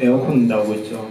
에어컨 나오고 있죠.